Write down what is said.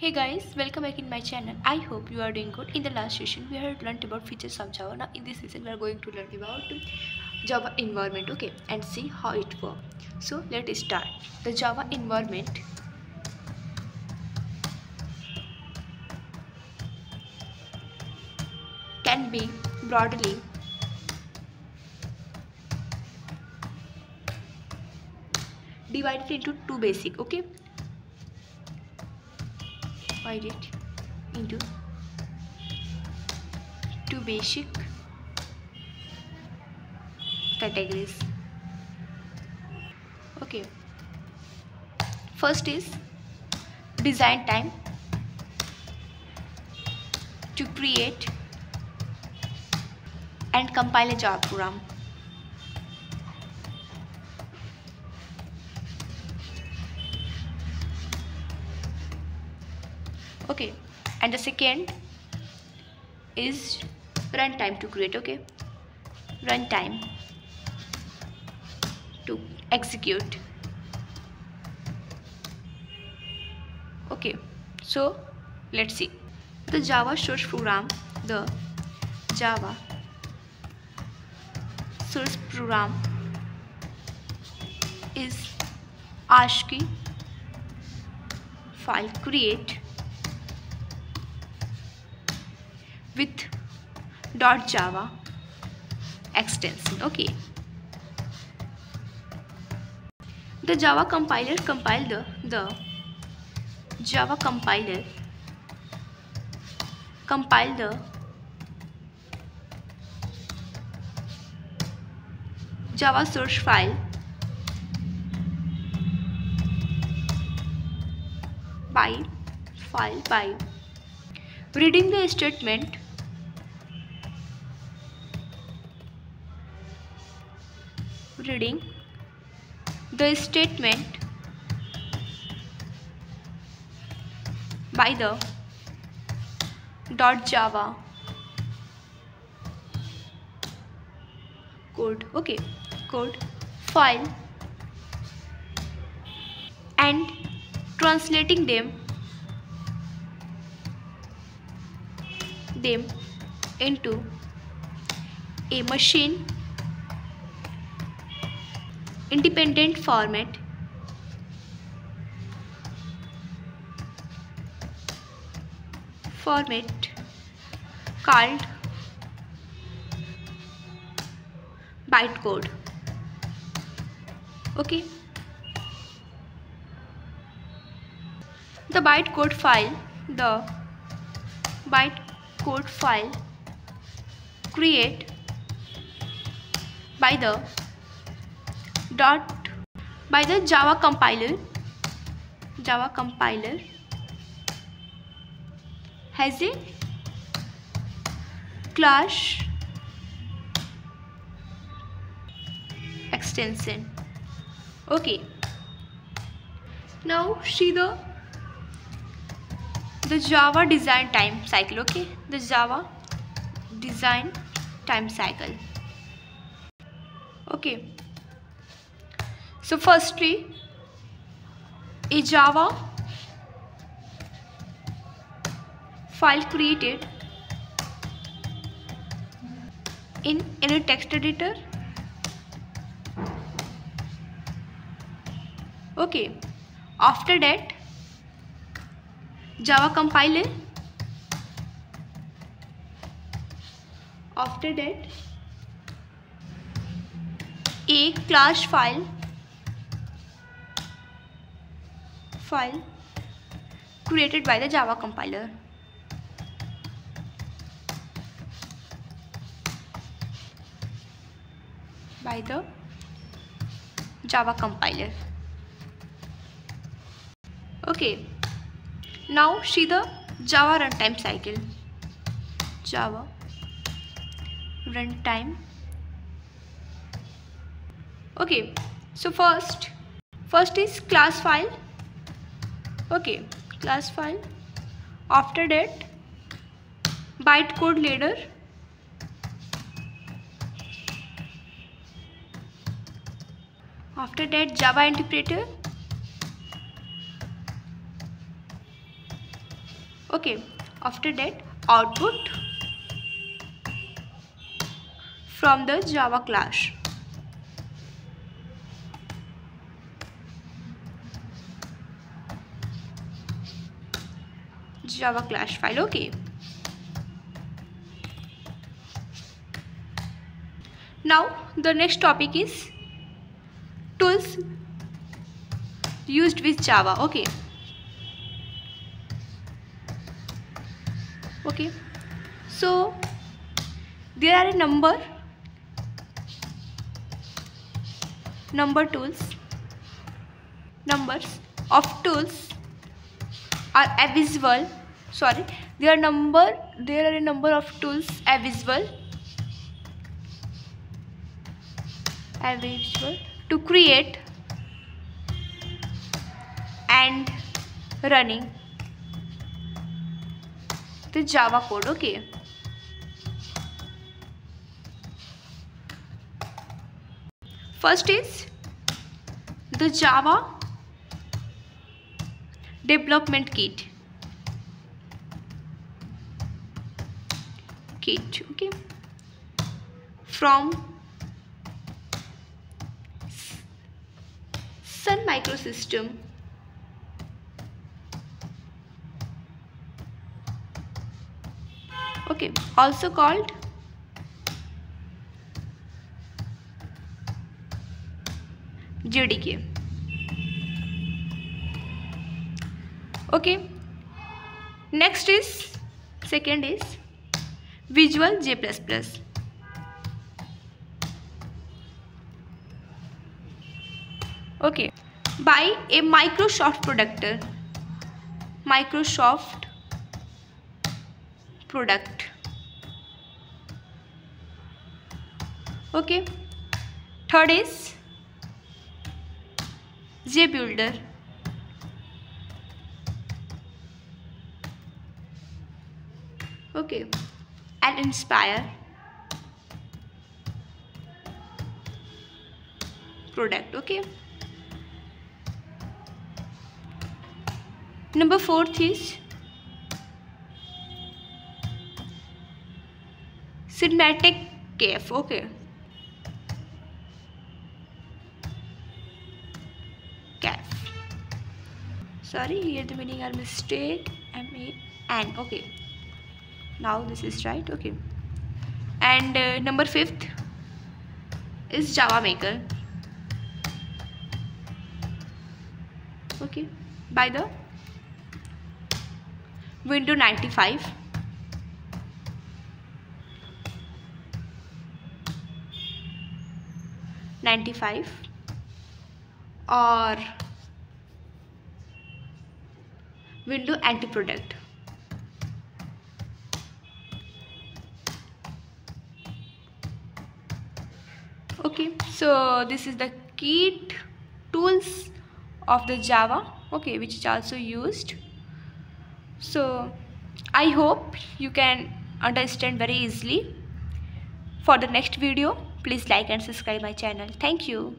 Hey guys, welcome back in my channel. I hope you are doing good. In the last session, we have learned about features of Java. Now, in this session, we are going to learn about Java environment, okay, and see how it works. So, let's start. The Java environment can be broadly divided into two basic, okay divide it into two basic categories okay first is design time to create and compile a Java program and the second is runtime to create okay? Runtime to execute. Okay so let's see. The java source program the java source program is ASCII file create with dot .java extension okay the java compiler compile the the java compiler compile the java source file by file by reading the statement reading the statement by the dot java code. Okay code file and translating them them into a machine independent format. Format. Called bytecode. Okay. The bytecode file the bytecode file create by the dot by the java compiler java compiler has a class extension okay now see the the java design time cycle okay the java design time cycle okay so firstly a java file created in any text editor. Okay after that java compiler. After that a class file file created by the java compiler. By the java compiler. Okay. Now see the java runtime cycle. Java runtime. Okay. So first first is class file okay class file after that bytecode loader after that java interpreter okay after that output from the java class java class file okay. Now the next topic is tools used with java okay. Okay. So there are a number number tools numbers of tools are visible sorry. There are number there are a number of tools visible visual to create and running the java code okay? First is the java development kit okay? From Sun Microsystem okay also called JDK okay next is second is visual J plus plus okay by a Microsoft product Microsoft product okay third is J builder okay okay. And Inprise product okay? Number fourth is Symantec cave okay? Cave. Sorry here the meaning are mistake m a n okay now this is right okay. And uh, number fifth is java maker. Okay by the window 95 95 or window NT product okay so this is the key tools of the java okay which is also used. So i hope you can understand very easily. For the next video please like and subscribe my channel. Thank you